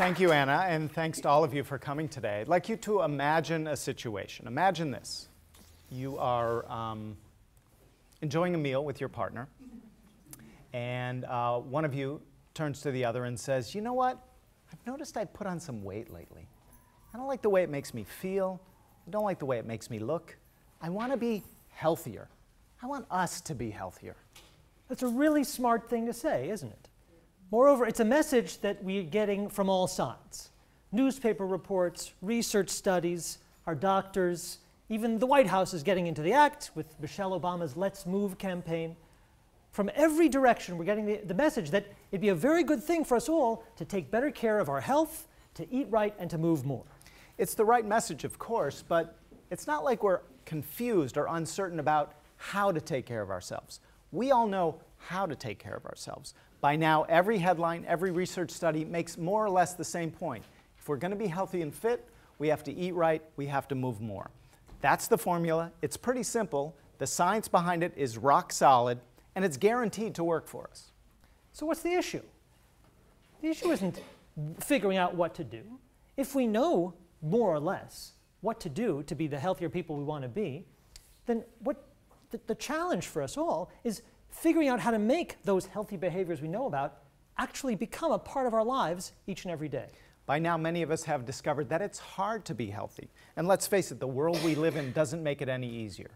Thank you, Anna, and thanks to all of you for coming today. I'd like you to imagine a situation. Imagine this. You are um, enjoying a meal with your partner, and uh, one of you turns to the other and says, You know what? I've noticed I've put on some weight lately. I don't like the way it makes me feel. I don't like the way it makes me look. I want to be healthier. I want us to be healthier. That's a really smart thing to say, isn't it? Moreover, it's a message that we're getting from all sides newspaper reports, research studies, our doctors, even the White House is getting into the act with Michelle Obama's Let's Move campaign. From every direction, we're getting the, the message that it'd be a very good thing for us all to take better care of our health, to eat right, and to move more. It's the right message, of course, but it's not like we're confused or uncertain about how to take care of ourselves. We all know how to take care of ourselves. By now, every headline, every research study makes more or less the same point. If we're going to be healthy and fit, we have to eat right, we have to move more. That's the formula. It's pretty simple. The science behind it is rock solid, and it's guaranteed to work for us. So, what's the issue? The issue isn't figuring out what to do. If we know more or less what to do to be the healthier people we want to be, then what the, the challenge for us all is figuring out how to make those healthy behaviors we know about actually become a part of our lives each and every day. By now, many of us have discovered that it's hard to be healthy. And let's face it, the world we live in doesn't make it any easier.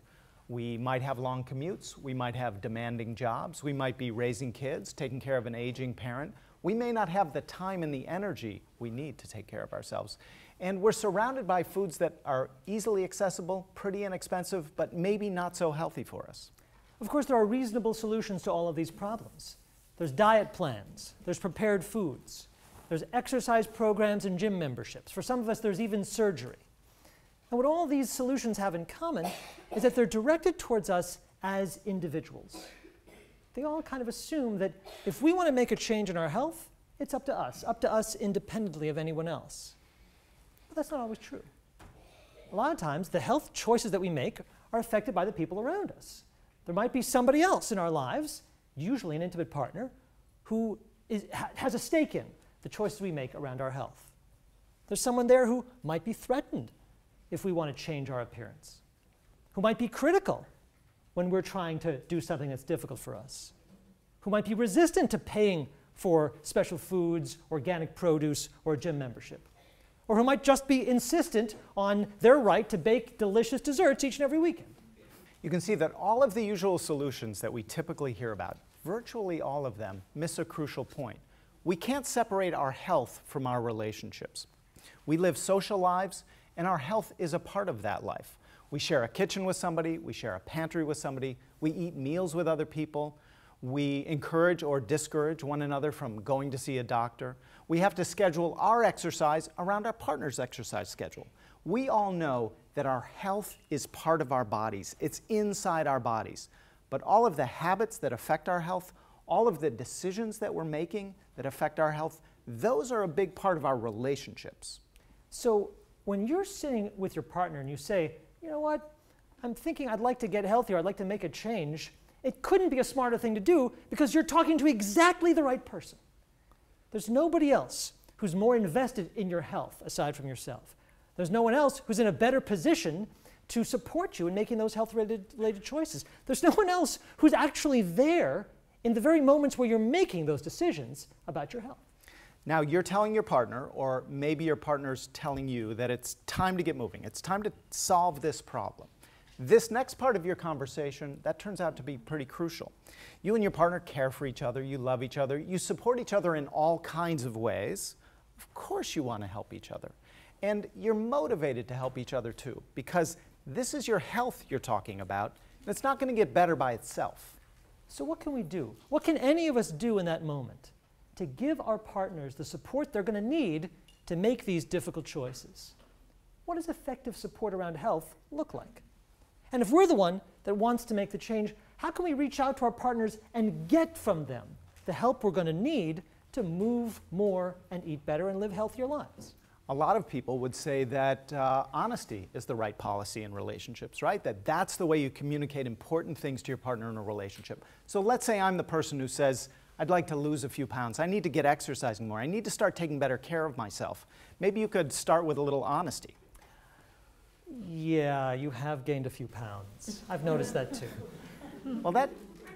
We might have long commutes, we might have demanding jobs, we might be raising kids, taking care of an aging parent. We may not have the time and the energy we need to take care of ourselves. And we're surrounded by foods that are easily accessible, pretty inexpensive, but maybe not so healthy for us. Of course, there are reasonable solutions to all of these problems. There's diet plans, there's prepared foods, there's exercise programs and gym memberships. For some of us, there's even surgery. And what all these solutions have in common is that they're directed towards us as individuals. They all kind of assume that if we want to make a change in our health, it's up to us, up to us independently of anyone else. But that's not always true. A lot of times, the health choices that we make are affected by the people around us. There might be somebody else in our lives, usually an intimate partner, who is, ha has a stake in the choices we make around our health. There's someone there who might be threatened if we want to change our appearance, who might be critical when we're trying to do something that's difficult for us, who might be resistant to paying for special foods, organic produce, or gym membership, or who might just be insistent on their right to bake delicious desserts each and every weekend you can see that all of the usual solutions that we typically hear about, virtually all of them, miss a crucial point. We can't separate our health from our relationships. We live social lives, and our health is a part of that life. We share a kitchen with somebody, we share a pantry with somebody, we eat meals with other people, we encourage or discourage one another from going to see a doctor. We have to schedule our exercise around our partner's exercise schedule. We all know that our health is part of our bodies, it's inside our bodies. But all of the habits that affect our health, all of the decisions that we're making that affect our health, those are a big part of our relationships. So when you're sitting with your partner and you say, you know what, I'm thinking I'd like to get healthier, I'd like to make a change, it couldn't be a smarter thing to do because you're talking to exactly the right person. There's nobody else who's more invested in your health aside from yourself. There's no one else who's in a better position to support you in making those health related choices. There's no one else who's actually there in the very moments where you're making those decisions about your health. Now, you're telling your partner, or maybe your partner's telling you, that it's time to get moving. It's time to solve this problem. This next part of your conversation, that turns out to be pretty crucial. You and your partner care for each other, you love each other, you support each other in all kinds of ways. Of course, you want to help each other. And you're motivated to help each other too, because this is your health you're talking about, and it's not going to get better by itself. So, what can we do? What can any of us do in that moment to give our partners the support they're going to need to make these difficult choices? What does effective support around health look like? And if we're the one that wants to make the change, how can we reach out to our partners and get from them the help we're going to need to move more and eat better and live healthier lives? A lot of people would say that uh, honesty is the right policy in relationships, right? That that's the way you communicate important things to your partner in a relationship. So let's say I'm the person who says, I'd like to lose a few pounds. I need to get exercising more. I need to start taking better care of myself. Maybe you could start with a little honesty. Yeah, you have gained a few pounds. I've noticed that too. Well, that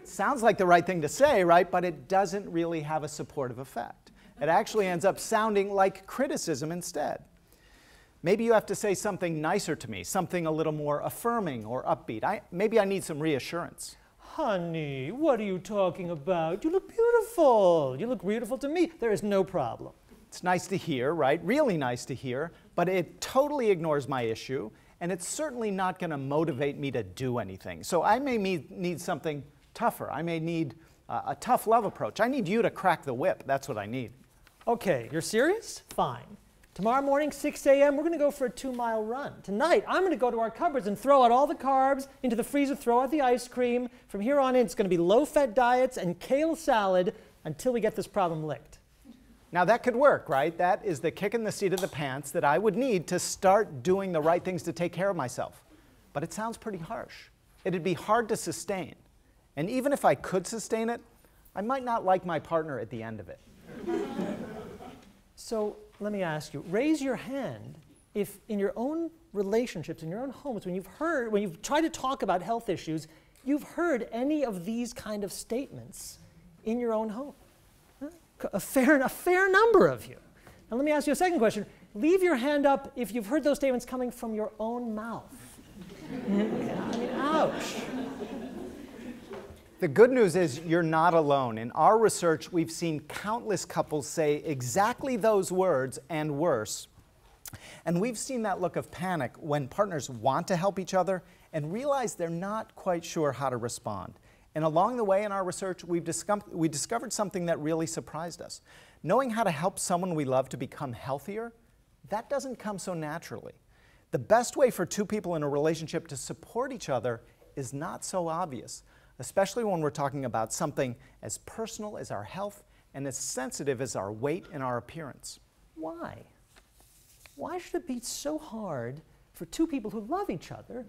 sounds like the right thing to say, right? But it doesn't really have a supportive effect. It actually ends up sounding like criticism instead. Maybe you have to say something nicer to me, something a little more affirming or upbeat. I, maybe I need some reassurance. Honey, what are you talking about? You look beautiful. You look beautiful to me. There is no problem. It's nice to hear, right? Really nice to hear, but it totally ignores my issue, and it's certainly not going to motivate me to do anything. So I may need, need something tougher. I may need uh, a tough love approach. I need you to crack the whip. That's what I need. Okay, you're serious? Fine. Tomorrow morning, 6 a.m., we're going to go for a two mile run. Tonight, I'm going to go to our cupboards and throw out all the carbs into the freezer, throw out the ice cream. From here on in, it's going to be low fat diets and kale salad until we get this problem licked. Now, that could work, right? That is the kick in the seat of the pants that I would need to start doing the right things to take care of myself. But it sounds pretty harsh. It'd be hard to sustain. And even if I could sustain it, I might not like my partner at the end of it. So let me ask you raise your hand if in your own relationships, in your own homes, when you've heard, when you've tried to talk about health issues, you've heard any of these kind of statements in your own home. A fair, a fair number of you. Now, let me ask you a second question. Leave your hand up if you've heard those statements coming from your own mouth. I mean, ouch. The good news is you're not alone. In our research, we've seen countless couples say exactly those words and worse. And we've seen that look of panic when partners want to help each other and realize they're not quite sure how to respond. And along the way in our research, we've we discovered something that really surprised us. Knowing how to help someone we love to become healthier, that doesn't come so naturally. The best way for two people in a relationship to support each other is not so obvious especially when we're talking about something as personal as our health and as sensitive as our weight and our appearance. Why? Why should it be so hard for two people who love each other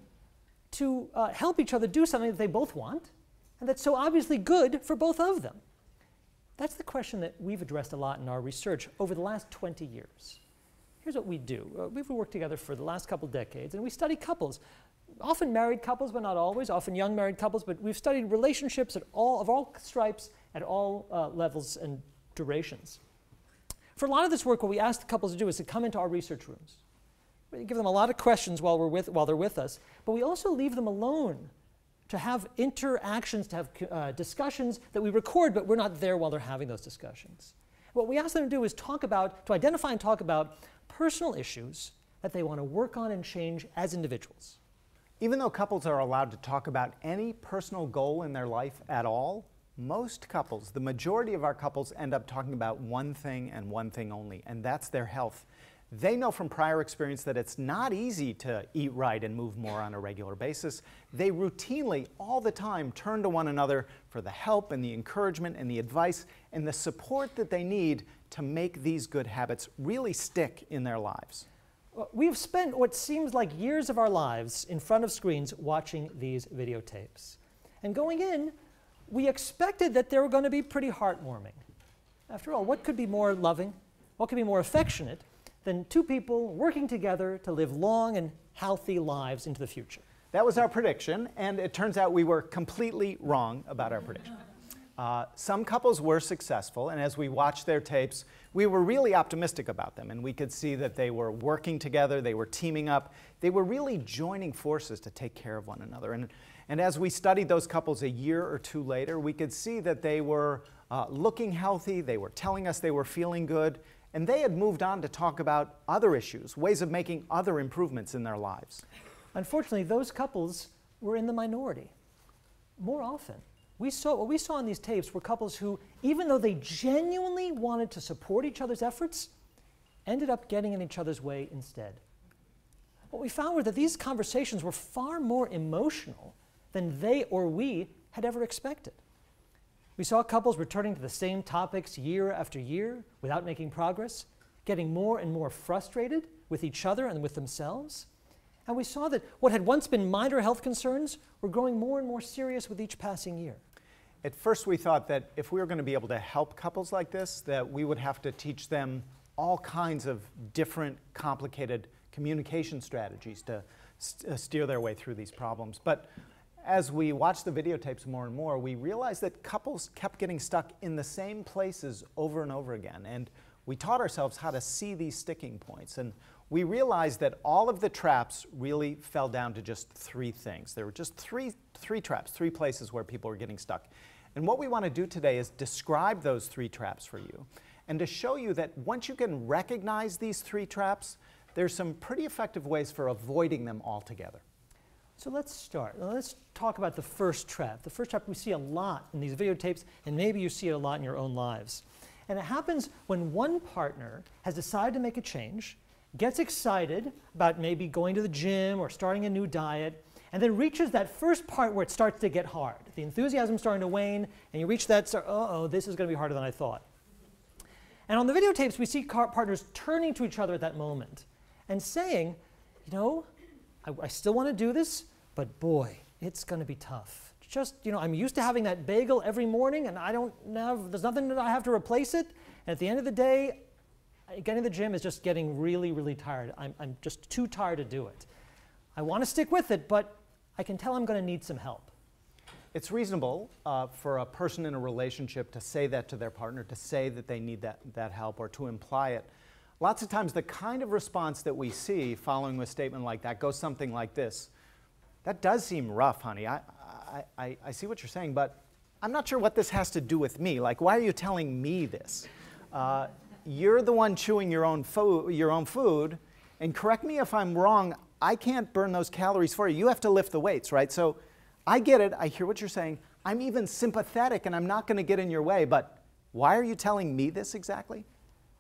to uh, help each other do something that they both want and that's so obviously good for both of them? That's the question that we've addressed a lot in our research over the last 20 years. Here's what we do. Uh, we've worked together for the last couple decades, and we study couples often married couples, but not always, often young married couples, but we've studied relationships at all, of all stripes at all uh, levels and durations. For a lot of this work, what we ask the couples to do is to come into our research rooms. We give them a lot of questions while, we're with, while they're with us, but we also leave them alone to have interactions, to have uh, discussions that we record, but we're not there while they're having those discussions. What we ask them to do is talk about, to identify and talk about personal issues that they want to work on and change as individuals. Even though couples are allowed to talk about any personal goal in their life at all, most couples, the majority of our couples, end up talking about one thing and one thing only, and that's their health. They know from prior experience that it's not easy to eat right and move more on a regular basis. They routinely, all the time, turn to one another for the help and the encouragement and the advice and the support that they need to make these good habits really stick in their lives. Uh, we've spent what seems like years of our lives in front of screens watching these videotapes. And going in, we expected that they were going to be pretty heartwarming. After all, what could be more loving, what could be more affectionate than two people working together to live long and healthy lives into the future? That was our prediction, and it turns out we were completely wrong about our prediction. Uh, some couples were successful, and as we watched their tapes, we were really optimistic about them. And we could see that they were working together, they were teaming up, they were really joining forces to take care of one another. And, and as we studied those couples a year or two later, we could see that they were uh, looking healthy, they were telling us they were feeling good, and they had moved on to talk about other issues, ways of making other improvements in their lives. Unfortunately, those couples were in the minority more often we saw, what we saw in these tapes were couples who, even though they genuinely wanted to support each other's efforts, ended up getting in each other's way instead. What we found were that these conversations were far more emotional than they or we had ever expected. We saw couples returning to the same topics year after year without making progress, getting more and more frustrated with each other and with themselves. And we saw that what had once been minor health concerns were growing more and more serious with each passing year. At first, we thought that if we were going to be able to help couples like this, that we would have to teach them all kinds of different, complicated communication strategies to st- uh, steer their way through these problems. But as we watched the videotapes more and more, we realized that couples kept getting stuck in the same places over and over again. And we taught ourselves how to see these sticking points. And we realized that all of the traps really fell down to just three things. There were just three, three traps, three places where people were getting stuck. And what we want to do today is describe those three traps for you and to show you that once you can recognize these three traps, there's some pretty effective ways for avoiding them altogether. So let's start. Let's talk about the first trap. The first trap we see a lot in these videotapes, and maybe you see it a lot in your own lives. And it happens when one partner has decided to make a change, gets excited about maybe going to the gym or starting a new diet, and then reaches that first part where it starts to get hard. The enthusiasm's starting to wane, and you reach that, start, uh oh, this is going to be harder than I thought. And on the videotapes, we see partners turning to each other at that moment and saying, you know, I, I still want to do this, but boy, it's going to be tough just, you know, I'm used to having that bagel every morning and I don't have, there's nothing that I have to replace it. And at the end of the day, getting to the gym is just getting really, really tired. I'm, I'm just too tired to do it. I want to stick with it, but I can tell I'm going to need some help. It's reasonable uh, for a person in a relationship to say that to their partner, to say that they need that, that help, or to imply it. Lots of times, the kind of response that we see following a statement like that goes something like this That does seem rough, honey. I, I, I, I see what you're saying, but I'm not sure what this has to do with me. Like, why are you telling me this? Uh, you're the one chewing your own, fo- your own food, and correct me if I'm wrong, I can't burn those calories for you. You have to lift the weights, right? So I get it. I hear what you're saying. I'm even sympathetic, and I'm not going to get in your way, but why are you telling me this exactly?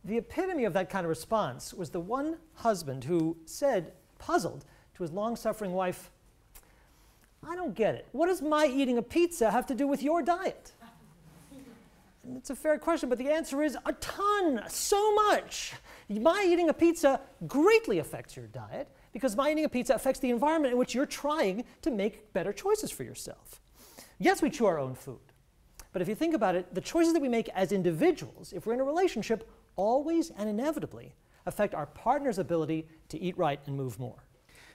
The epitome of that kind of response was the one husband who said, puzzled, to his long suffering wife, I don't get it. What does my eating a pizza have to do with your diet? It's a fair question, but the answer is a ton, so much. My eating a pizza greatly affects your diet because my eating a pizza affects the environment in which you're trying to make better choices for yourself. Yes, we chew our own food. But if you think about it, the choices that we make as individuals, if we're in a relationship, always and inevitably affect our partner's ability to eat right and move more.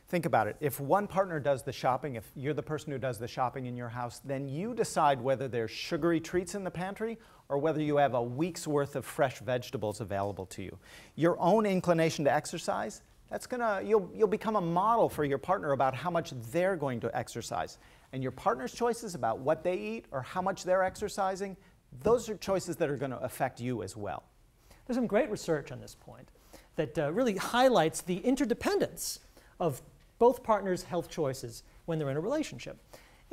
Think about it. If one partner does the shopping, if you're the person who does the shopping in your house, then you decide whether there's sugary treats in the pantry or whether you have a week's worth of fresh vegetables available to you. Your own inclination to exercise, that's gonna, you'll, you'll become a model for your partner about how much they're going to exercise. And your partner's choices about what they eat or how much they're exercising, those are choices that are going to affect you as well. There's some great research on this point that uh, really highlights the interdependence of both partners' health choices when they're in a relationship.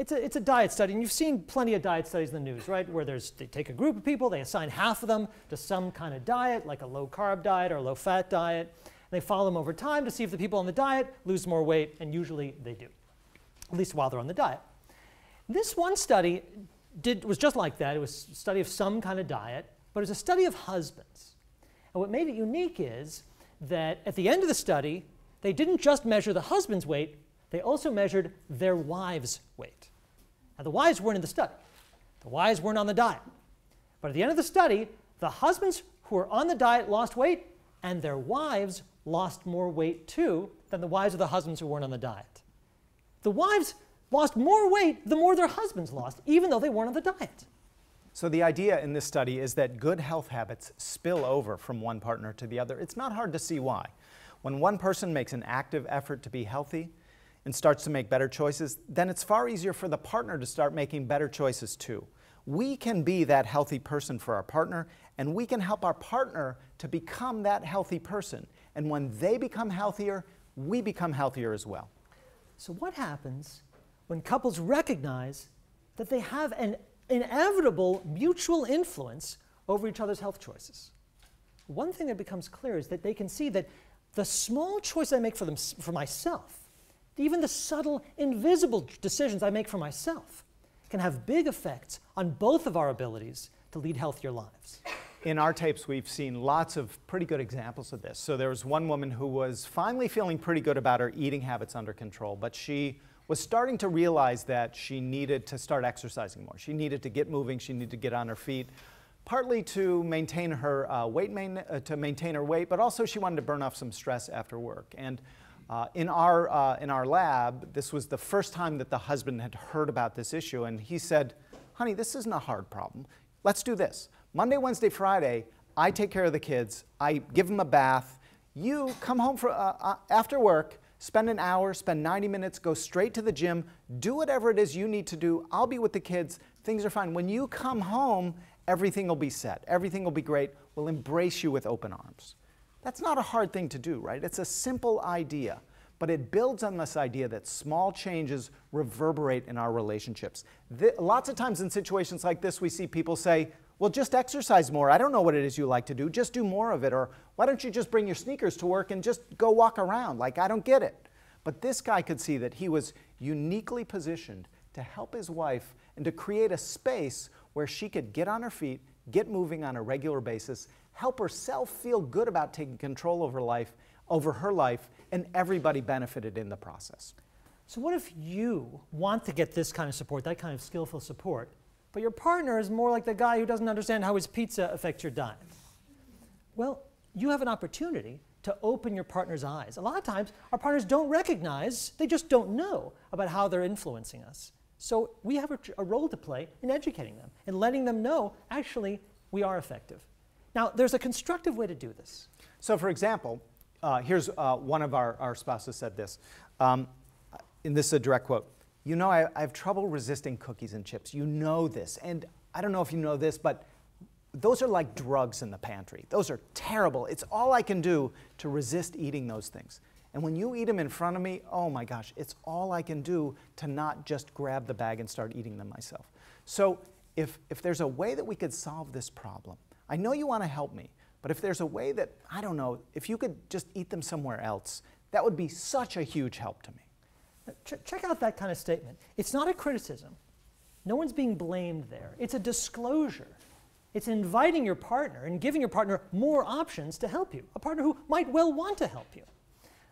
It's a, it's a diet study, and you've seen plenty of diet studies in the news, right? Where there's, they take a group of people, they assign half of them to some kind of diet, like a low carb diet or a low fat diet. And they follow them over time to see if the people on the diet lose more weight, and usually they do, at least while they're on the diet. This one study did, was just like that. It was a study of some kind of diet, but it was a study of husbands. And what made it unique is that at the end of the study, they didn't just measure the husband's weight, they also measured their wives' weight. Now, the wives weren't in the study, the wives weren't on the diet. But at the end of the study, the husbands who were on the diet lost weight, and their wives lost more weight too than the wives of the husbands who weren't on the diet. The wives lost more weight the more their husbands lost, even though they weren't on the diet. So, the idea in this study is that good health habits spill over from one partner to the other. It's not hard to see why. When one person makes an active effort to be healthy and starts to make better choices, then it's far easier for the partner to start making better choices too. We can be that healthy person for our partner, and we can help our partner to become that healthy person. And when they become healthier, we become healthier as well. So, what happens when couples recognize that they have an inevitable mutual influence over each other's health choices? One thing that becomes clear is that they can see that the small choice I make for, them, for myself, even the subtle, invisible decisions I make for myself, can have big effects on both of our abilities to lead healthier lives. In our tapes, we've seen lots of pretty good examples of this. So there was one woman who was finally feeling pretty good about her eating habits under control, but she was starting to realize that she needed to start exercising more. She needed to get moving, she needed to get on her feet, partly to maintain her uh, weight, main, uh, to maintain her weight, but also she wanted to burn off some stress after work. And uh, in, our, uh, in our lab, this was the first time that the husband had heard about this issue, and he said, honey, this isn't a hard problem. Let's do this. Monday, Wednesday, Friday, I take care of the kids, I give them a bath, you come home for, uh, uh, after work, spend an hour, spend 90 minutes, go straight to the gym, do whatever it is you need to do. I'll be with the kids. Things are fine. When you come home, everything will be set. Everything will be great. We'll embrace you with open arms. That's not a hard thing to do, right? It's a simple idea, but it builds on this idea that small changes reverberate in our relationships. Lots of times in situations like this, we see people say, well, just exercise more. I don't know what it is you like to do. Just do more of it. Or why don't you just bring your sneakers to work and just go walk around? Like, I don't get it. But this guy could see that he was uniquely positioned to help his wife and to create a space where she could get on her feet, get moving on a regular basis, help herself feel good about taking control over life, over her life, and everybody benefited in the process. So what if you want to get this kind of support, that kind of skillful support, but your partner is more like the guy who doesn't understand how his pizza affects your diet. Well, you have an opportunity to open your partner's eyes. A lot of times, our partners don't recognize, they just don't know about how they're influencing us. So we have a, a role to play in educating them and letting them know, actually, we are effective. Now, there's a constructive way to do this. So, for example, uh, here's uh, one of our, our spouses said this. Um, and this is a direct quote you know, I, I have trouble resisting cookies and chips. You know this. And I don't know if you know this, but those are like drugs in the pantry. Those are terrible. It's all I can do to resist eating those things. And when you eat them in front of me, oh my gosh, it's all I can do to not just grab the bag and start eating them myself. So if, if there's a way that we could solve this problem, I know you want to help me, but if there's a way that, I don't know, if you could just eat them somewhere else, that would be such a huge help to me. Ch check out that kind of statement. It's not a criticism. No one's being blamed there. It's a disclosure. It's inviting your partner and giving your partner more options to help you, a partner who might well want to help you.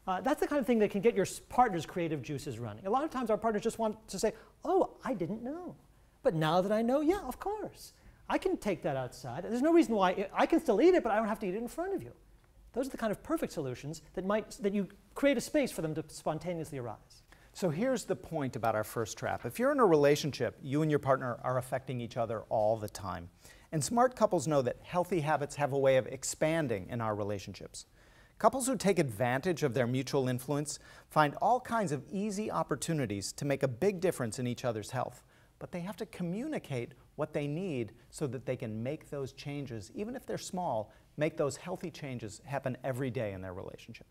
Uh, that's the kind of thing that can get your partner's creative juices running. A lot of times our partners just want to say, oh, I didn't know. But now that I know, yeah, of course. I can take that outside. There's no reason why I can still eat it, but I don't have to eat it in front of you. Those are the kind of perfect solutions that, might, that you create a space for them to spontaneously arise. So here's the point about our first trap. If you're in a relationship, you and your partner are affecting each other all the time. And smart couples know that healthy habits have a way of expanding in our relationships. Couples who take advantage of their mutual influence find all kinds of easy opportunities to make a big difference in each other's health. But they have to communicate what they need so that they can make those changes, even if they're small, make those healthy changes happen every day in their relationship.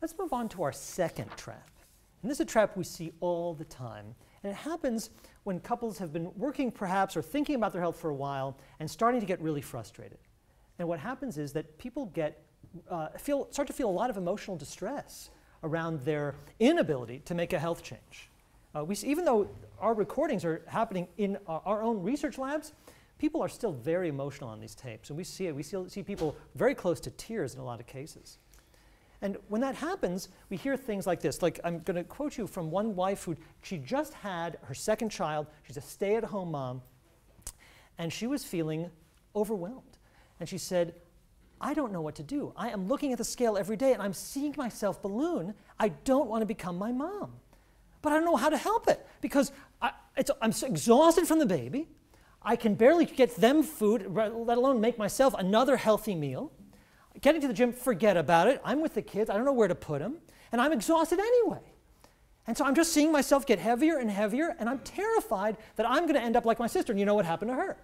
Let's move on to our second trap. And this is a trap we see all the time. And it happens when couples have been working perhaps or thinking about their health for a while and starting to get really frustrated. And what happens is that people get, uh, feel, start to feel a lot of emotional distress around their inability to make a health change. Uh, we see, even though our recordings are happening in our, our, own research labs, people are still very emotional on these tapes. And we see it. We see, see people very close to tears in a lot of cases. And when that happens, we hear things like this. Like, I'm going to quote you from one wife who she just had her second child. She's a stay at home mom. And she was feeling overwhelmed. And she said, I don't know what to do. I am looking at the scale every day and I'm seeing myself balloon. I don't want to become my mom. But I don't know how to help it because I, am so exhausted from the baby. I can barely get them food, let alone make myself another healthy meal. Getting to the gym, forget about it. I'm with the kids. I don't know where to put them. And I'm exhausted anyway. And so I'm just seeing myself get heavier and heavier, and I'm terrified that I'm going to end up like my sister. And you know what happened to her?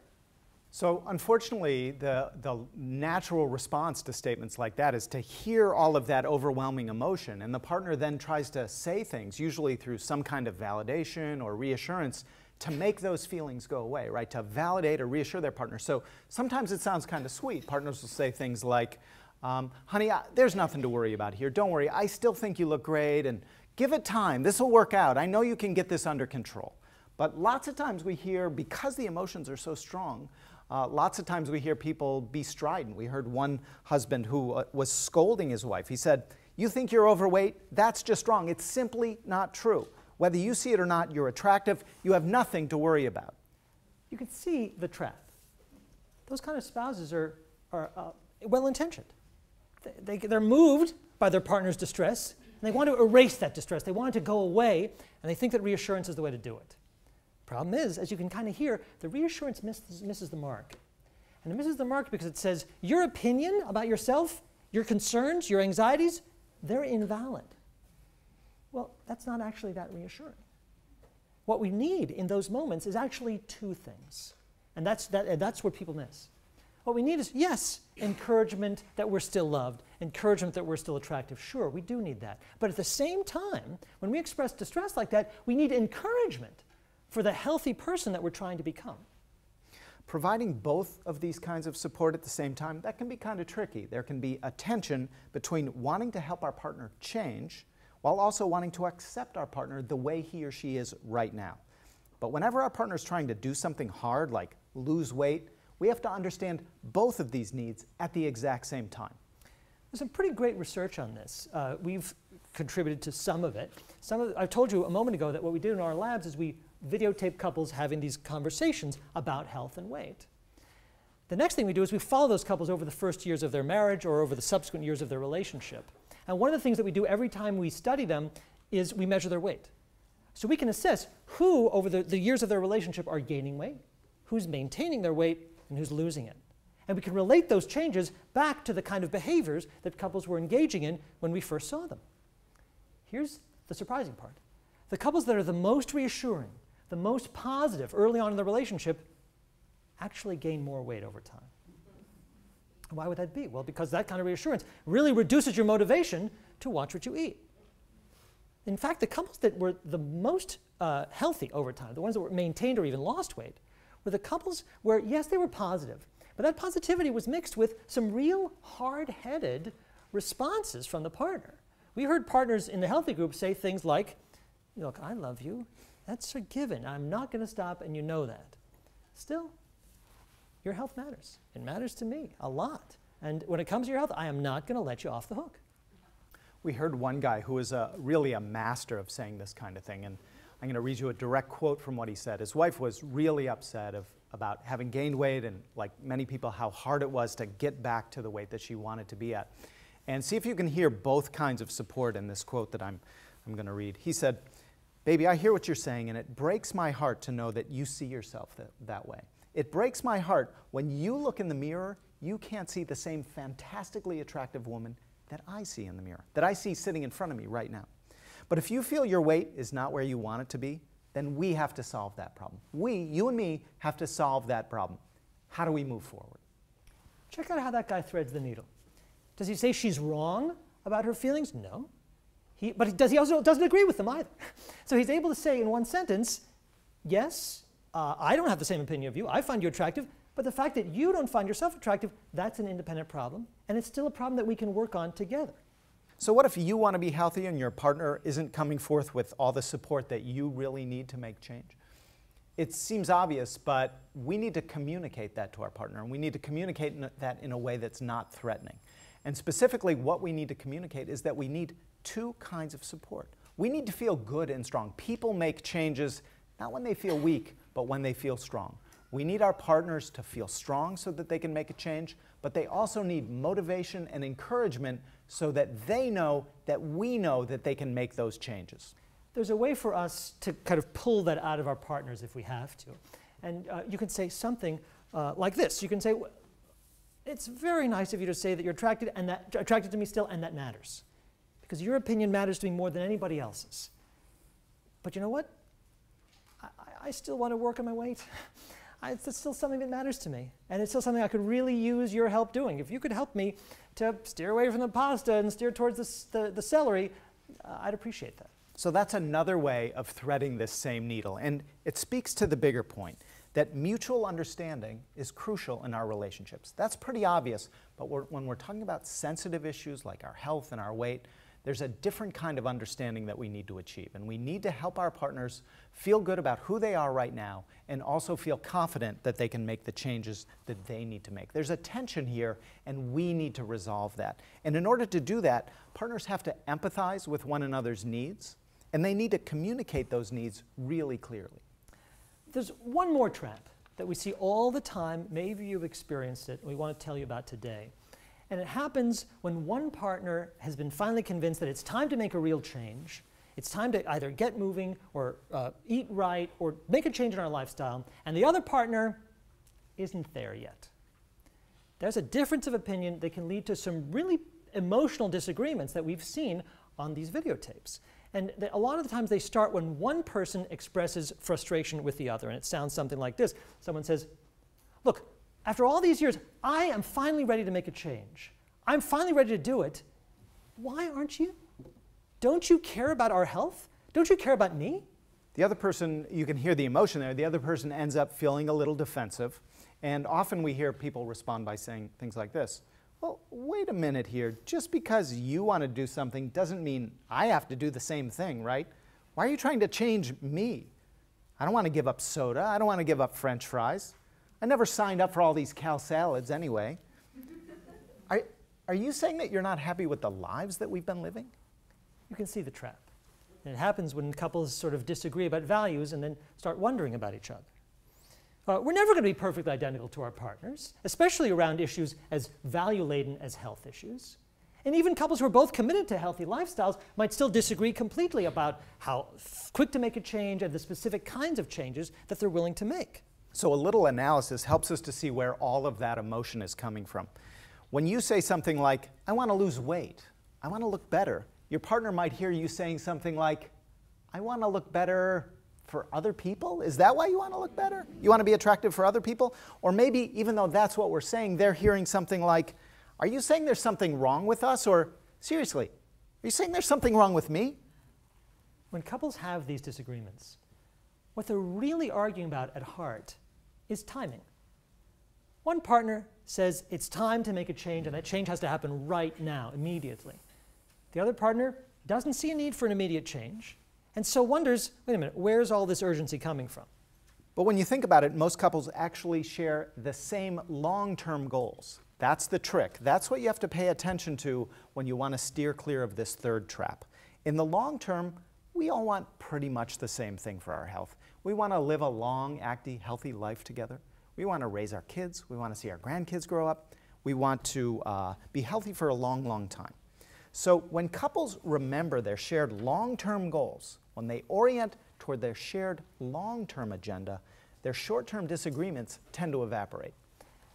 So, unfortunately, the, the natural response to statements like that is to hear all of that overwhelming emotion, and the partner then tries to say things, usually through some kind of validation or reassurance, to make those feelings go away, right? To validate or reassure their partner. So, sometimes it sounds kind of sweet. Partners will say things like, um, honey, I, there's nothing to worry about here. Don't worry. I still think you look great and give it time. This will work out. I know you can get this under control. But lots of times we hear, because the emotions are so strong, uh, lots of times we hear people be strident. We heard one husband who uh, was scolding his wife. He said, You think you're overweight? That's just wrong. It's simply not true. Whether you see it or not, you're attractive. You have nothing to worry about. You can see the trap. Those kind of spouses are, are uh, well intentioned. They, they, they're moved by their partner's distress, and they want to erase that distress. They want it to go away, and they think that reassurance is the way to do it. Problem is, as you can kind of hear, the reassurance misses, misses the mark. And it misses the mark because it says your opinion about yourself, your concerns, your anxieties, they're invalid. Well, that's not actually that reassuring. What we need in those moments is actually two things. And that's, that, that's what people miss. What we need is, yes, encouragement that we're still loved, encouragement that we're still attractive. Sure, we do need that. But at the same time, when we express distress like that, we need encouragement for the healthy person that we're trying to become. Providing both of these kinds of support at the same time, that can be kind of tricky. There can be a tension between wanting to help our partner change while also wanting to accept our partner the way he or she is right now. But whenever our partner is trying to do something hard, like lose weight, we have to understand both of these needs at the exact same time. There's some pretty great research on this. Uh, we've contributed to some of it. Some of I told you a moment ago that what we did in our labs is we videotape couples having these conversations about health and weight. The next thing we do is we follow those couples over the first years of their marriage or over the subsequent years of their relationship. And one of the things that we do every time we study them is we measure their weight. So we can assess who, over the, the years of their relationship, are gaining weight, who's maintaining their weight, and who's losing it. And we can relate those changes back to the kind of behaviors that couples were engaging in when we first saw them. Here's the surprising part the couples that are the most reassuring, the most positive early on in the relationship, actually gain more weight over time. Why would that be? Well, because that kind of reassurance really reduces your motivation to watch what you eat. In fact, the couples that were the most uh, healthy over time, the ones that were maintained or even lost weight, were the couples where, yes, they were positive, but that positivity was mixed with some real hard headed responses from the partner. We heard partners in the healthy group say things like, Look, I love you. That's a given. I'm not going to stop, and you know that. Still, your health matters. It matters to me a lot. And when it comes to your health, I am not going to let you off the hook. We heard one guy who is a, really a master of saying this kind of thing, and I'm going to read you a direct quote from what he said. His wife was really upset of, about having gained weight and, like many people, how hard it was to get back to the weight that she wanted to be at. And see if you can hear both kinds of support in this quote that I'm, I'm going to read. He said, Baby, I hear what you're saying, and it breaks my heart to know that you see yourself that, that way. It breaks my heart when you look in the mirror, you can't see the same fantastically attractive woman that I see in the mirror, that I see sitting in front of me right now. But if you feel your weight is not where you want it to be, then we have to solve that problem. We, you and me, have to solve that problem. How do we move forward? Check out how that guy threads the needle. Does he say she's wrong about her feelings? No. He, but does he also doesn't agree with them either. So he's able to say in one sentence, yes, uh, I don't have the same opinion of you. I find you attractive, but the fact that you don't find yourself attractive, that's an independent problem, and it's still a problem that we can work on together. So, what if you want to be healthy and your partner isn't coming forth with all the support that you really need to make change? It seems obvious, but we need to communicate that to our partner, and we need to communicate that in a way that's not threatening. And specifically, what we need to communicate is that we need two kinds of support. We need to feel good and strong. People make changes not when they feel weak, but when they feel strong. We need our partners to feel strong so that they can make a change, but they also need motivation and encouragement so that they know that we know that they can make those changes. There's a way for us to kind of pull that out of our partners if we have to. And uh, you can say something uh, like this. You can say, it's very nice of you to say that you're attracted and that attracted to me still and that matters. Because your opinion matters to me more than anybody else's. But you know what? I, I still want to work on my weight. it's still something that matters to me. And it's still something I could really use your help doing. If you could help me to steer away from the pasta and steer towards the, the, the celery, uh, I'd appreciate that. So that's another way of threading this same needle. And it speaks to the bigger point that mutual understanding is crucial in our relationships. That's pretty obvious, but we're, when we're talking about sensitive issues like our health and our weight, there's a different kind of understanding that we need to achieve. And we need to help our partners feel good about who they are right now and also feel confident that they can make the changes that they need to make. There's a tension here, and we need to resolve that. And in order to do that, partners have to empathize with one another's needs And they need to communicate those needs really clearly. There's one more trap that we see all the time. Maybe you've experienced it, we want to tell you about today. And it happens when one partner has been finally convinced that it's time to make a real change. It's time to either get moving or uh, eat right or make a change in our lifestyle, and the other partner isn't there yet. There's a difference of opinion that can lead to some really emotional disagreements that we've seen on these videotapes. And a lot of the times they start when one person expresses frustration with the other. And it sounds something like this Someone says, Look, after all these years, I am finally ready to make a change. I'm finally ready to do it. Why aren't you? Don't you care about our health? Don't you care about me? The other person, you can hear the emotion there, the other person ends up feeling a little defensive. And often we hear people respond by saying things like this well, wait a minute here. Just because you want to do something doesn't mean I have to do the same thing, right? Why are you trying to change me? I don't want to give up soda. I don't want to give up french fries. I never signed up for all these kale salads anyway. are, are you saying that you're not happy with the lives that we've been living? You can see the trap. It happens when couples sort of disagree about values and then start wondering about each other. Uh, we're never going to be perfectly identical to our partners, especially around issues as value laden as health issues. And even couples who are both committed to healthy lifestyles might still disagree completely about how quick to make a change and the specific kinds of changes that they're willing to make. So, a little analysis helps us to see where all of that emotion is coming from. When you say something like, I want to lose weight, I want to look better, your partner might hear you saying something like, I want to look better for other people? Is that why you want to look better? You want to be attractive for other people? Or maybe, even though that's what we're saying, they're hearing something like, Are you saying there's something wrong with us? Or, seriously, are you saying there's something wrong with me? When couples have these disagreements, what they're really arguing about at heart is timing. One partner says it's time to make a change and that change has to happen right now, immediately. The other partner doesn't see a need for an immediate change and so wonders wait a minute, where's all this urgency coming from? But when you think about it, most couples actually share the same long term goals. That's the trick. That's what you have to pay attention to when you want to steer clear of this third trap. In the long term, we all want pretty much the same thing for our health. We want to live a long, active, healthy life together. We want to raise our kids. We want to see our grandkids grow up. We want to uh, be healthy for a long, long time. So when couples remember their shared long term goals, when they orient toward their shared long term agenda, their short term disagreements tend to evaporate.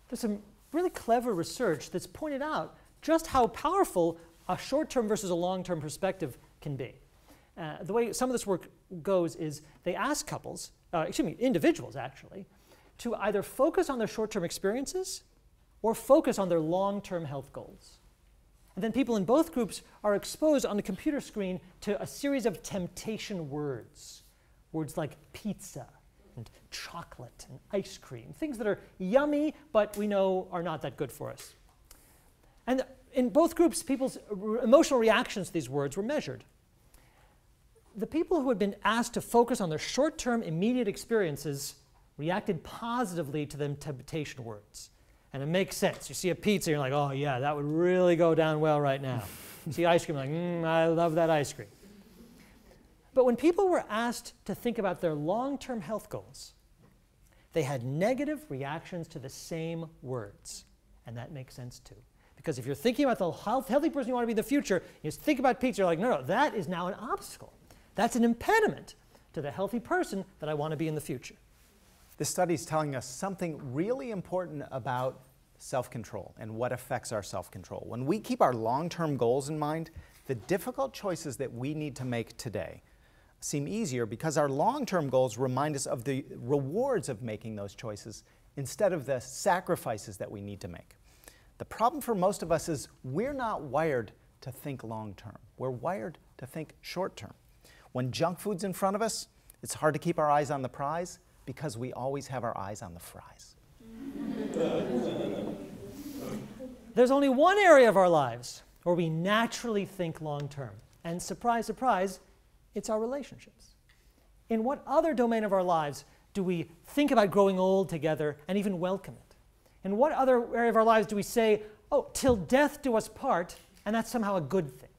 There's some really clever research that's pointed out just how powerful a short term versus a long term perspective can be. Uh, the way some of this work goes is they ask couples, uh, excuse me, individuals actually, to either focus on their short term experiences or focus on their long term health goals. And then people in both groups are exposed on the computer screen to a series of temptation words. Words like pizza and chocolate and ice cream, things that are yummy but we know are not that good for us. And in both groups, people's emotional reactions to these words were measured. The people who had been asked to focus on their short term, immediate experiences reacted positively to the temptation words. And it makes sense. You see a pizza, you're like, oh, yeah, that would really go down well right now. you see ice cream, like, mm, I love that ice cream. But when people were asked to think about their long term health goals, they had negative reactions to the same words. And that makes sense too. Because if you're thinking about the health, healthy person you want to be in the future, you just think about pizza, you're like, no, no, that is now an obstacle. That's an impediment to the healthy person that I want to be in the future. This study is telling us something really important about self control and what affects our self control. When we keep our long term goals in mind, the difficult choices that we need to make today seem easier because our long term goals remind us of the rewards of making those choices instead of the sacrifices that we need to make. The problem for most of us is we're not wired to think long term, we're wired to think short term. When junk food's in front of us, it's hard to keep our eyes on the prize because we always have our eyes on the fries. There's only one area of our lives where we naturally think long term. And surprise, surprise, it's our relationships. In what other domain of our lives do we think about growing old together and even welcome it? In what other area of our lives do we say, oh, till death do us part, and that's somehow a good thing?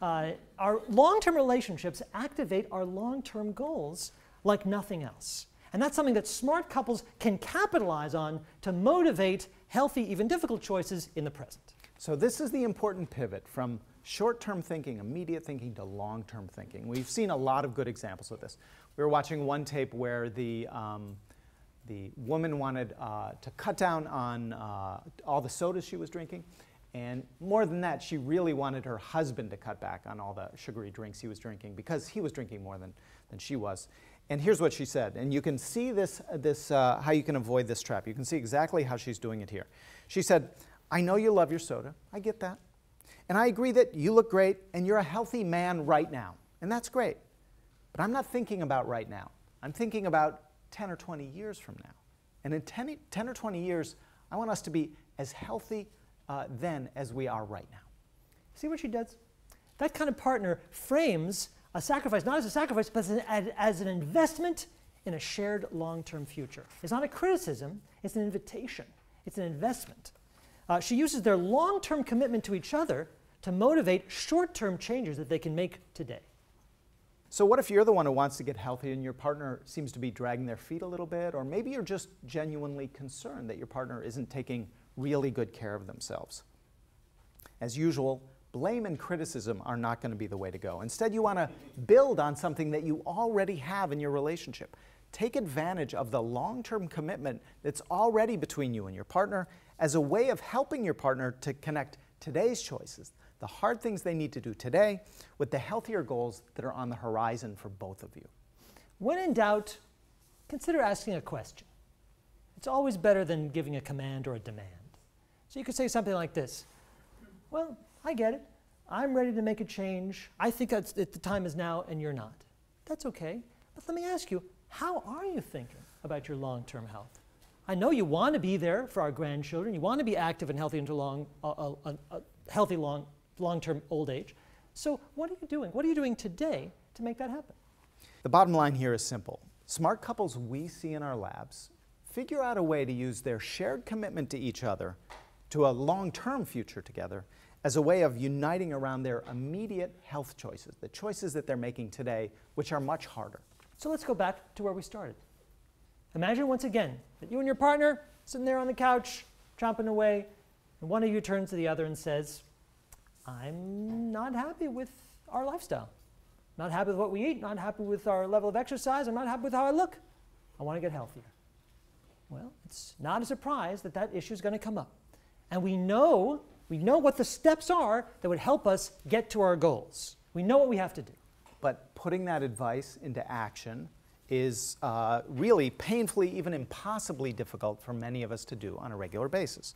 uh, our long term relationships activate our long term goals like nothing else. And that's something that smart couples can capitalize on to motivate healthy, even difficult choices in the present. So, this is the important pivot from short term thinking, immediate thinking, to long term thinking. We've seen a lot of good examples of this. We were watching one tape where the, um, the woman wanted uh, to cut down on uh, all the sodas she was drinking. And more than that, she really wanted her husband to cut back on all the sugary drinks he was drinking because he was drinking more than, than she was. And here's what she said. And you can see this, this uh, how you can avoid this trap. You can see exactly how she's doing it here. She said, I know you love your soda. I get that. And I agree that you look great and you're a healthy man right now. And that's great. But I'm not thinking about right now. I'm thinking about 10 or 20 years from now. And in 10, 10 or 20 years, I want us to be as healthy uh, then as we are right now. See what she does? That kind of partner frames a sacrifice not as a sacrifice, but as an, as an investment in a shared long term future. It's not a criticism, it's an invitation, it's an investment. Uh, she uses their long term commitment to each other to motivate short term changes that they can make today. So, what if you're the one who wants to get healthy and your partner seems to be dragging their feet a little bit, or maybe you're just genuinely concerned that your partner isn't taking really good care of themselves. As usual, blame and criticism are not going to be the way to go. Instead, you want to build on something that you already have in your relationship. Take advantage of the long term commitment that's already between you and your partner as a way of helping your partner to connect today's choices, the hard things they need to do today, with the healthier goals that are on the horizon for both of you. When in doubt, consider asking a question. It's always better than giving a command or a demand. So you could say something like this Well, I get it. I'm ready to make a change. I think that the time is now, and you're not. That's okay. But let me ask you how are you thinking about your long term health? I know you want to be there for our grandchildren. You want to be active and healthy into long, uh, uh, uh, healthy long, long-term old age. So what are you doing? What are you doing today to make that happen? The bottom line here is simple. Smart couples we see in our labs figure out a way to use their shared commitment to each other to a long term future together as a way of uniting around their immediate health choices, the choices that they're making today, which are much harder. So let's go back to where we started. Imagine once again that you and your partner sitting there on the couch, chomping away, and one of you turns to the other and says, I'm not happy with our lifestyle. Not happy with what we eat, not happy with our level of exercise, I'm not happy with how I look. I want to get healthier. Well, it's not a surprise that that issue is going to come up. And we know, we know what the steps are that would help us get to our goals. We know what we have to do. But putting that advice into action is uh, really painfully, even impossibly difficult for many of us to do on a regular basis.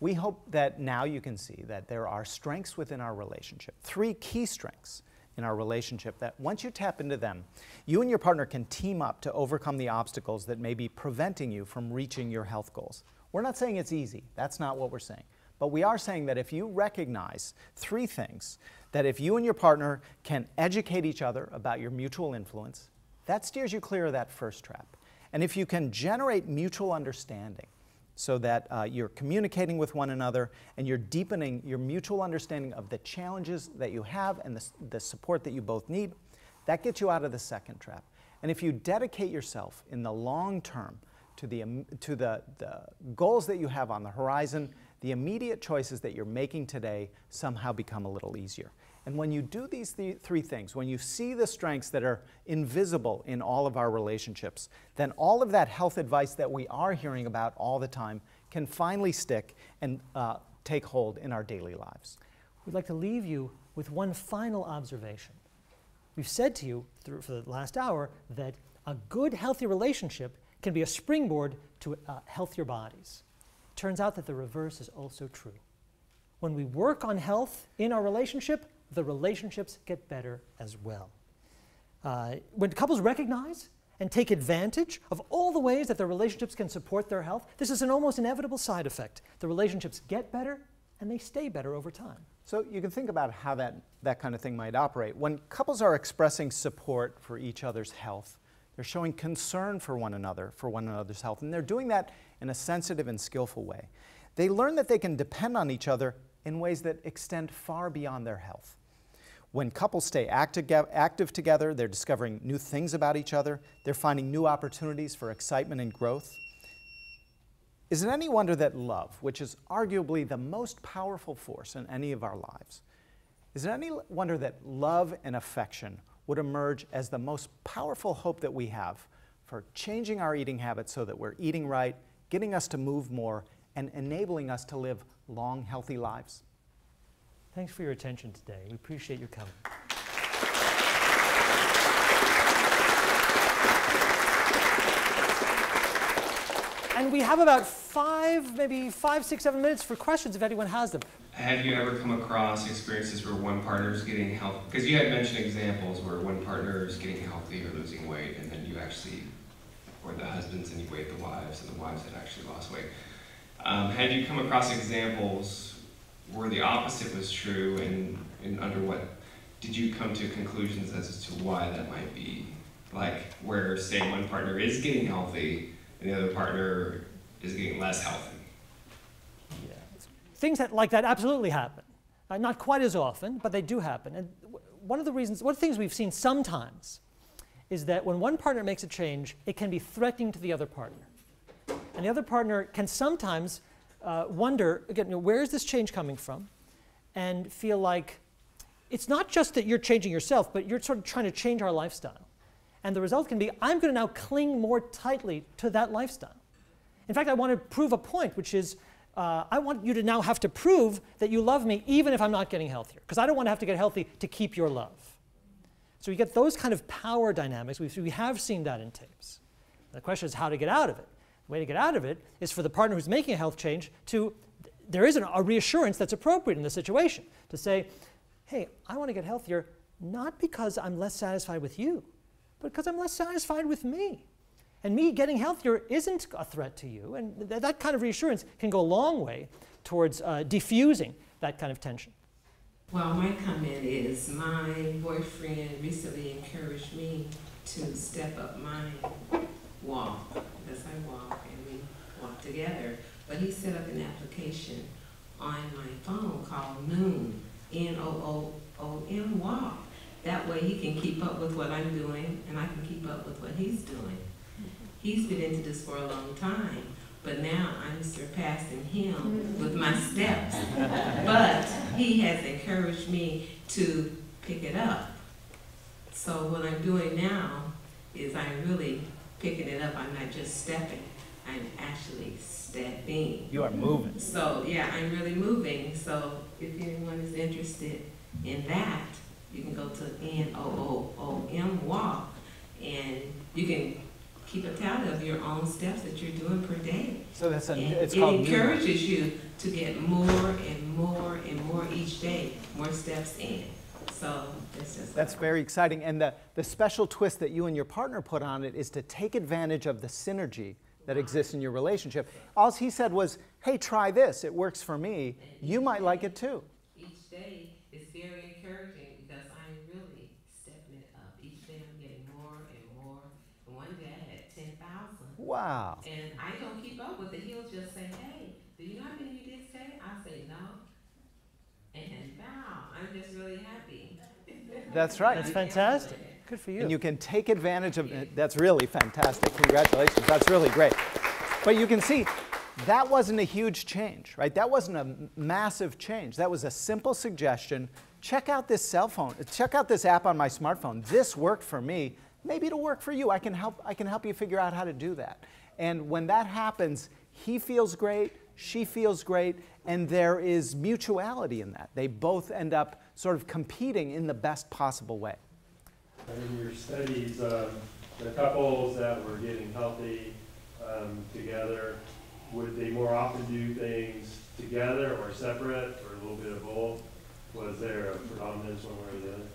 We hope that now you can see that there are strengths within our relationship, three key strengths in our relationship that once you tap into them, you and your partner can team up to overcome the obstacles that may be preventing you from reaching your health goals. We're not saying it's easy, that's not what we're saying. But we are saying that if you recognize three things, that if you and your partner can educate each other about your mutual influence, that steers you clear of that first trap. And if you can generate mutual understanding, so that uh, you're communicating with one another and you're deepening your mutual understanding of the challenges that you have and the, the support that you both need, that gets you out of the second trap. And if you dedicate yourself in the long term to the, to the, the goals that you have on the horizon, the immediate choices that you're making today somehow become a little easier. And when you do these th- three things, when you see the strengths that are invisible in all of our relationships, then all of that health advice that we are hearing about all the time can finally stick and uh, take hold in our daily lives. We'd like to leave you with one final observation. We've said to you through, for the last hour that a good, healthy relationship can be a springboard to uh, healthier bodies. Turns out that the reverse is also true. When we work on health in our relationship, the relationships get better as well. Uh, when couples recognize and take advantage of all the ways that their relationships can support their health, this is an almost inevitable side effect. The relationships get better and they stay better over time. So you can think about how that, that kind of thing might operate. When couples are expressing support for each other's health, they're showing concern for one another, for one another's health, and they're doing that in a sensitive and skillful way. They learn that they can depend on each other in ways that extend far beyond their health. When couples stay active, together, they're discovering new things about each other, they're finding new opportunities for excitement and growth. Is it any wonder that love, which is arguably the most powerful force in any of our lives, is it any wonder that love and affection would emerge as the most powerful hope that we have for changing our eating habits so that we're eating right, getting us to move more, and enabling us to live long, healthy lives? Thanks for your attention today. We appreciate your coming. And we have about five, maybe five, six, seven minutes for questions if anyone has them. Have you ever come across experiences where one partner is getting healthy? Because you had mentioned examples where one partner is getting healthy or losing weight, and then you actually, or the husbands, and you weighed the wives, and the wives had actually lost weight. Um, have you come across examples where the opposite was true, and, and under what did you come to conclusions as to why that might be? Like where, say, one partner is getting healthy and the other partner is getting less healthy. Things that, like that absolutely happen. Uh, not quite as often, but they do happen. And one of the reasons, one of the things we've seen sometimes is that when one partner makes a change, it can be threatening to the other partner. And the other partner can sometimes uh, wonder, again, you know, where is this change coming from? And feel like it's not just that you're changing yourself, but you're sort of trying to change our lifestyle. And the result can be I'm going to now cling more tightly to that lifestyle. In fact, I want to prove a point, which is uh, I want you to now have to prove that you love me even if I'm not getting healthier, because I don't want to have to get healthy to keep your love. So you get those kind of power dynamics. We, we have seen that in tapes. The question is how to get out of it. The way to get out of it is for the partner who's making a health change to, there is an, a reassurance that's appropriate in the situation to say, hey, I want to get healthier not because I'm less satisfied with you, but because I'm less satisfied with me. And me getting healthier isn't a threat to you. And th that kind of reassurance can go a long way towards uh, diffusing that kind of tension. Well, my comment is my boyfriend recently encouraged me to step up my walk because I walk and we walk together. But he set up an application on my phone called Noom, N O O O M Walk. That way he can keep up with what I'm doing and I can keep up with what he's doing. He's been into this for a long time, but now I'm surpassing him with my steps. But he has encouraged me to pick it up. So what I'm doing now is I'm really picking it up. I'm not just stepping, I'm actually stepping. You are moving. So yeah, I'm really moving. So if anyone is interested in that, you can go to N-O-O-O-M walk and you can keep a tally of your own steps that you're doing per day. So that's a, And it's it called encourages you to get more and more and more each day, more steps in. So it's just. That's very exciting. And the, the special twist that you and your partner put on it is to take advantage of the synergy that exists in your relationship. All he said was, hey, try this. It works for me. You might like it too. Each day is very encouraging because I'm really stepping it up. Each day I'm getting more and more. And one day I had ten thousand. Wow. And I don't keep up with it. He'll just say, hey, do you know how many you did today? I say, no. And wow, I'm just really happy. That's right. That's fantastic. Good for you. And you can take advantage of it. That's really fantastic. Congratulations. That's really great. But you can see that wasn't a huge change, right? That wasn't a massive change. That was a simple suggestion. Check out this cell phone. Check out this app on my smartphone. This worked for me. Maybe it'll work for you. I can help I can help you figure out how to do that. And when that happens, he feels great, she feels great, and there is mutuality in that. They both end up sort of competing in the best possible way. In your studies, um, the couples that were getting healthy um, together, would they more often do things together or separate or a little bit of both? Was there a predominance one way or the other?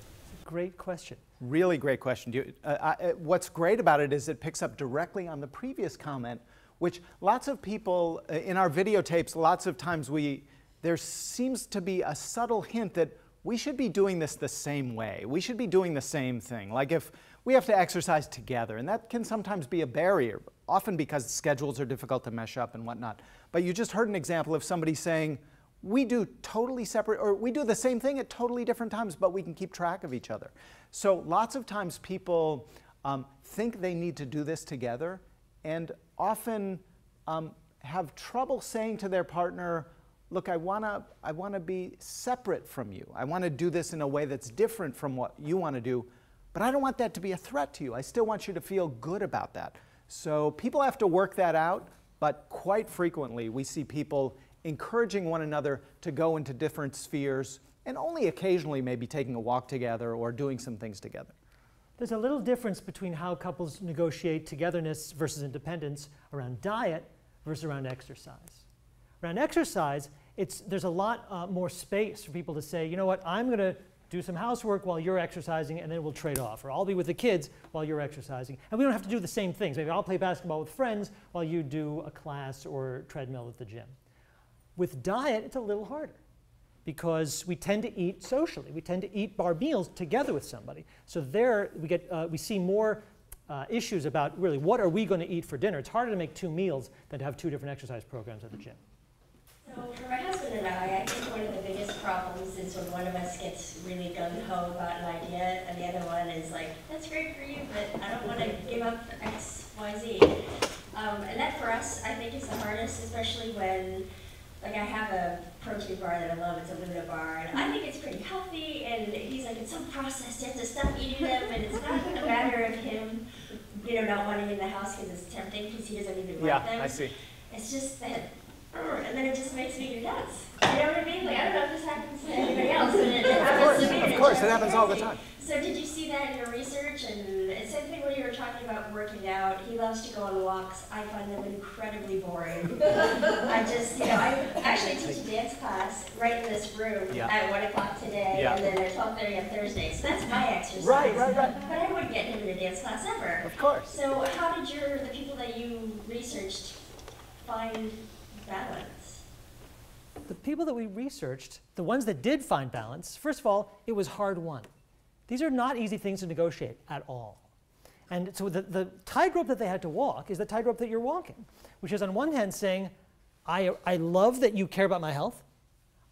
Great question. Really great question. You, uh, I, what's great about it is it picks up directly on the previous comment, which lots of people uh, in our videotapes, lots of times we, there seems to be a subtle hint that we should be doing this the same way. We should be doing the same thing. Like if we have to exercise together, and that can sometimes be a barrier, often because schedules are difficult to mesh up and whatnot. But you just heard an example of somebody saying, we do totally separate, or we do the same thing at totally different times, but we can keep track of each other. So lots of times people um, think they need to do this together and often um, have trouble saying to their partner, look, I want to I wanna be separate from you. I want to do this in a way that's different from what you want to do, but I don't want that to be a threat to you. I still want you to feel good about that. So people have to work that out, but quite frequently we see people encouraging one another to go into different spheres and only occasionally maybe taking a walk together or doing some things together. There's a little difference between how couples negotiate togetherness versus independence around diet versus around exercise. Around exercise, it's, there's a lot uh, more space for people to say, you know what, I'm going to do some housework while you're exercising and then we'll trade off. Or I'll be with the kids while you're exercising. And we don't have to do the same things. Maybe I'll play basketball with friends while you do a class or treadmill at the gym. With diet, it's a little harder because we tend to eat socially. We tend to eat our meals together with somebody. So there we, get, uh, we see more uh, issues about really what are we going to eat for dinner. It's harder to make two meals than to have two different exercise programs at the gym. So for my husband and I, I think one of the biggest problems is when one of us gets really gung-ho about an idea and the other one is like, that's great for you, but I don't want to give up X, Y, Z. Um, and that for us, I think is the hardest, especially when like I have a protein bar that I love, it's a Luna bar, and I think it's pretty healthy, and he's like, it's so processed, you have to stop eating them, and it's not a matter of him, you know, not wanting in the house because it's tempting, because he doesn't even Yeah, like them. I see. It's just that, and then it just makes me go nuts. You know what I mean? Like, I don't know if this happens to anybody else, but it happens to me. Of course, it happens all the time. So did you see that in your research? And it's same thing when you were talking about working out. He loves to go on walks. I find them incredibly boring. I just, you know, I actually teach a dance class right in this room Yeah. at one o'clock today, Yeah. and then at twelve thirty on Thursday. So that's my exercise. Right, right, right. But I wouldn't get him in a dance class ever. Of course. So how did your the people that you researched find balance? The people that we researched, the ones that did find balance, first of all, it was hard won. These are not easy things to negotiate at all. And so the, the tightrope that they had to walk is the tightrope that you're walking, which is on one hand saying, I, I love that you care about my health.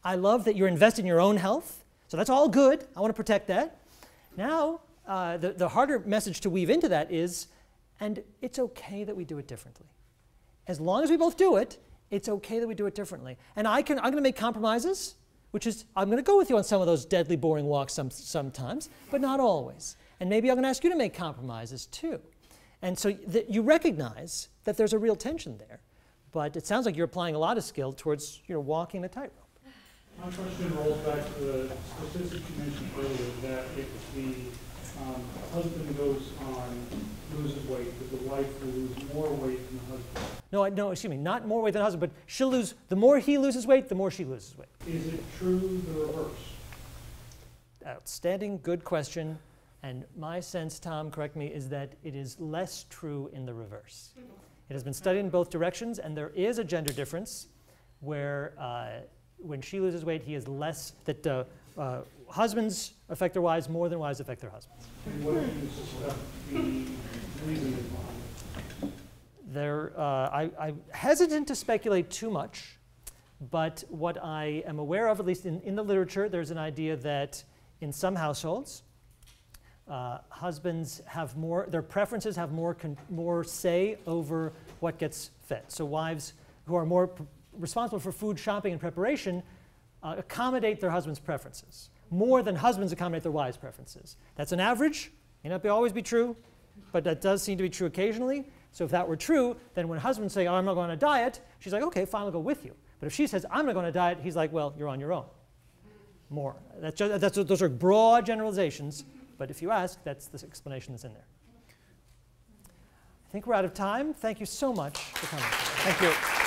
I love that you're invested in your own health. So that's all good. I want to protect that. Now, uh, the, the harder message to weave into that is, and it's okay that we do it differently. As long as we both do it, it's okay that we do it differently. And I can, I'm going to make compromises, which is I'm going to go with you on some of those deadly boring walks some, sometimes, but not always. And maybe I'm going to ask you to make compromises too. And so you recognize that there's a real tension there. But it sounds like you're applying a lot of skill towards you know, walking the tightrope. My question rolls back to the statistics you mentioned earlier, that if the um, husband goes on, loses weight, that the wife will lose more weight than the husband. No, no, excuse me, not more weight than the husband, but she'll lose, the more he loses weight, the more she loses weight. Is it true the reverse? Outstanding, good question. And my sense, Tom, correct me, is that it is less true in the reverse. It has been studied in both directions, and there is a gender difference where uh, when she loses weight, he is less, that uh, uh, husbands affect their wives more than wives affect their husbands. There, uh, I, I'm hesitant to speculate too much, but what I am aware of, at least in, in the literature, there's an idea that in some households, uh, husbands have more, their preferences have more, more say over what gets fed. So wives who are more responsible for food shopping and preparation uh, accommodate their husband's preferences more than husbands accommodate their wives' preferences. That's an average, may not be, always be true, but that does seem to be true occasionally. So if that were true, then when husbands say, oh, I'm not going on a diet, she's like, okay, fine, I'll go with you. But if she says, I'm not going on a diet, he's like, well, you're on your own. More. That's just, that's, those are broad generalizations, but if you ask, that's the explanation that's in there. I think we're out of time. Thank you so much for coming. Thank you.